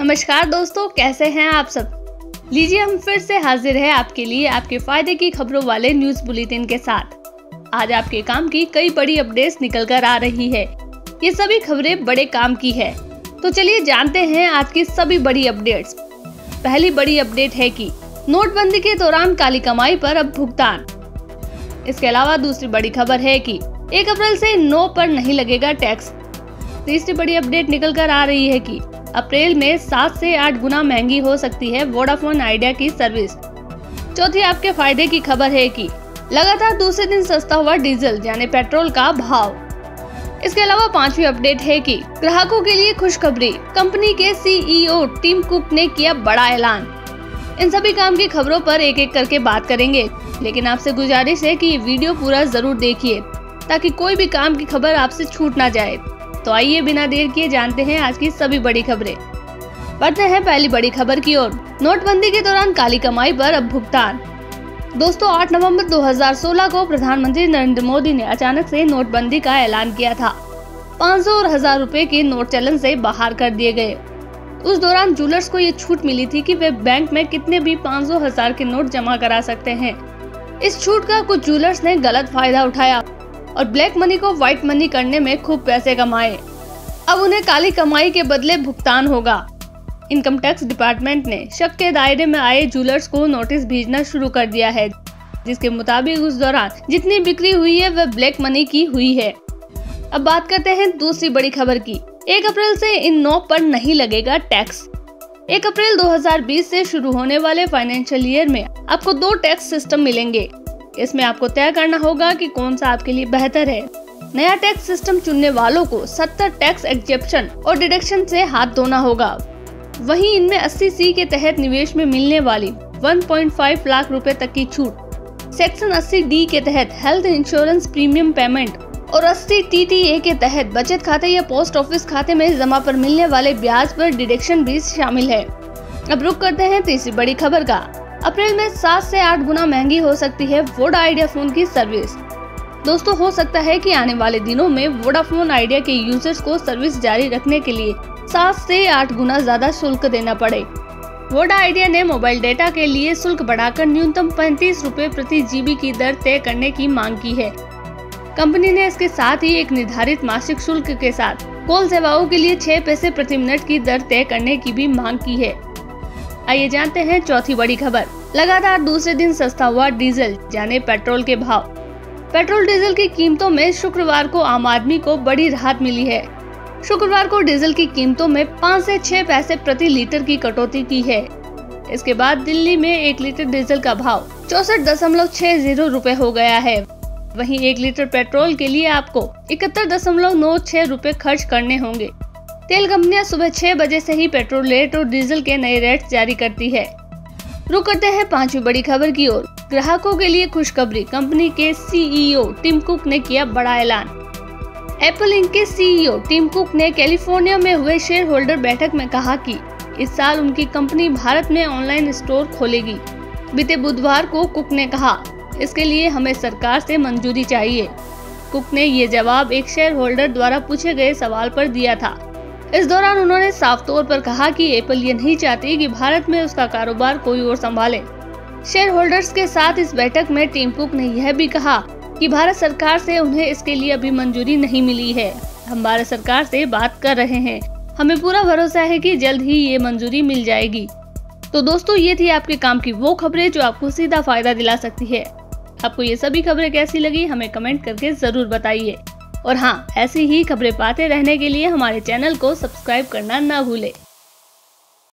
नमस्कार दोस्तों, कैसे हैं आप सब? लीजिए हम फिर से हाजिर है आपके लिए आपके फ़ायदे की खबरों वाले न्यूज़ बुलेटिन के साथ। आज आपके काम की कई बड़ी अपडेट्स निकल कर आ रही है। ये सभी खबरें बड़े काम की है। तो चलिए जानते हैं आज की सभी बड़ी अपडेट्स। पहली बड़ी अपडेट है कि नोटबंदी के दौरान काली कमाई पर अब भुगतान। इसके अलावा दूसरी बड़ी खबर है कि एक अप्रैल से नो पर नहीं लगेगा टैक्स। तीसरी बड़ी अपडेट निकल कर आ रही है कि अप्रैल में सात से आठ गुना महँगी हो सकती है वोडाफोन आइडिया की सर्विस। चौथी आपके फ़ायदे की खबर है कि लगातार दूसरे दिन सस्ता हुआ डीजल, यानी पेट्रोल का भाव। इसके अलावा पांचवी अपडेट है कि ग्राहकों के लिए खुशखबरी, कंपनी के सीईओ टीम कुक ने किया बड़ा ऐलान। इन सभी काम की खबरों पर एक एक करके बात करेंगे, लेकिन आपसे गुजारिश है कि वीडियो पूरा ज़रूर देखिए, ताकि कोई भी काम की खबर आपसे छूट ना जाए। तो आइए बिना देर किए जानते हैं आज की सभी बड़ी खबरें। बढ़ते हैं पहली बड़ी खबर की ओर। नोटबंदी के दौरान काली कमाई पर अब भुगतान। दोस्तों 8 नवंबर 2016 को प्रधानमंत्री नरेंद्र मोदी ने अचानक से नोटबंदी का ऐलान किया था। 500 और हज़ार रुपए के नोट चलन से बाहर कर दिए गए। उस दौरान जूलर्स को ये छूट मिली थी कि वे बैंक में कितने भी 500 हज़ार के नोट जमा करा सकते हैं। इस छूट का कुछ जूलर्स ने गलत फ़ायदा उठाया। और ब्लैक मनी को व्हाइट मनी करने में खूब पैसे कमाए। अब उन्हें काली कमाई के बदले भुगतान होगा। इनकम टैक्स डिपार्टमेंट ने शक के दायरे में आए जूलर्स को नोटिस भेजना शुरू कर दिया है, जिसके मुताबिक उस दौरान जितनी बिक्री हुई है, वह ब्लैक मनी की हुई है। अब बात करते हैं दूसरी बड़ी खबर की। एक अप्रैल से इन नौ पर नहीं लगेगा टैक्स। एक अप्रैल 2020 से शुरू होने वाले फाइनेंशियल ईयर में आपको दो टैक्स सिस्टम मिलेंगे। इसमें आपको तय करना होगा कि कौन सा आपके लिए बेहतर है। नया टैक्स सिस्टम चुनने वालों को 70 टैक्स एग्जेप्शन और डिडक्शन से हाथ धोना होगा। वहीं इनमें 80 सी के तहत निवेश में मिलने वाली 1.5 लाख रुपए तक की छूट, सेक्शन 80 डी के तहत हेल्थ इंश्योरेंस प्रीमियम पेमेंट और 80 टीटीए के तहत बचत खाते या पोस्ट ऑफ़िस खाते में जमा पर मिलने वाले ब्याज पर डिडक्शन भी शामिल है। अब रुक करते हैं तीसरी बड़ी खबर का। अप्रैल में सात से आठ गुना महँगी हो सकती है वोडा आइडिया फ़ोन की सर्विस दोस्तों, हो सकता है कि आने वाले दिनों में वोडाफोन आइडिया के यूज़र्स को सर्विस जारी रखने के लिए सात से आठ गुना ज़्यादा शुल्क देना पड़े। वोडा आइडिया ने मोबाइल डेटा के लिए शुल्क बढ़ाकर न्यूनतम पैंतीस रूपए प्रति जीबी की दर तय करने की मांग की है। कंपनी ने इसके साथ ही एक निर्धारित मासिक शुल्क के साथ कॉल सेवाओं के लिए छह पैसे प्रति मिनट की दर तय करने की भी मांग की है। आइए जानते हैं चौथी बड़ी खबर। लगातार दूसरे दिन सस्ता हुआ डीजल यानी पेट्रोल के भाव। पेट्रोल डीजल की कीमतों में शुक्रवार को आम आदमी को बड़ी राहत मिली है। शुक्रवार को डीजल की कीमतों में पाँच से छह पैसे प्रति लीटर की कटौती की है। इसके बाद दिल्ली में एक लीटर डीजल का भाव चौसठ दशमलव छह ज़ीरो रूपए हो गया है। वहीं एक लीटर पेट्रोल के लिए आपको इकहत्तर दशमलव नौ छह रूपए खर्च करने होंगे। तेल कंपनियाँ सुबह छह बजे से ही पेट्रोल रेट और डीजल के नए रेट जारी करती है। रुक करते हैं पांचवी बड़ी खबर की ओर। ग्राहकों के लिए खुशखबरी। कंपनी के सीईओ टिम कुक ने किया बड़ा ऐलान। एप्पल इंक के सीईओ टिम कुक ने कैलिफ़ोर्निया में हुए शेयर होल्डर बैठक में कहा कि इस साल उनकी कंपनी भारत में ऑनलाइन स्टोर खोलेगी। बीते बुधवार को कुक ने कहा, इसके लिए हमें सरकार से मंजूरी चाहिए। कुक ने ये जवाब एक शेयर होल्डर द्वारा पूछे गए सवाल पर दिया था। इस दौरान उन्होंने साफ़ तौर पर कहा कि एप्पल ये नहीं चाहती कि भारत में उसका कारोबार कोई और संभाले। शेयर होल्डर्स के साथ इस बैठक में टीम कुक ने यह भी कहा कि भारत सरकार से उन्हें इसके लिए अभी मंजूरी नहीं मिली है। हम भारत सरकार से बात कर रहे हैं। हमें पूरा भरोसा है कि जल्द ही ये मंजूरी मिल जाएगी। तो दोस्तों, ये थी आपके काम की वो खबरें जो आपको सीधा फ़ायदा दिला सकती है। आपको ये सभी खबरें कैसी लगी, हमें कमेंट करके ज़रूर बताइए। और हाँ ऐसी ही खबरें पाते रहने के लिए हमारे चैनल को सब्सक्राइब करना ना भूले।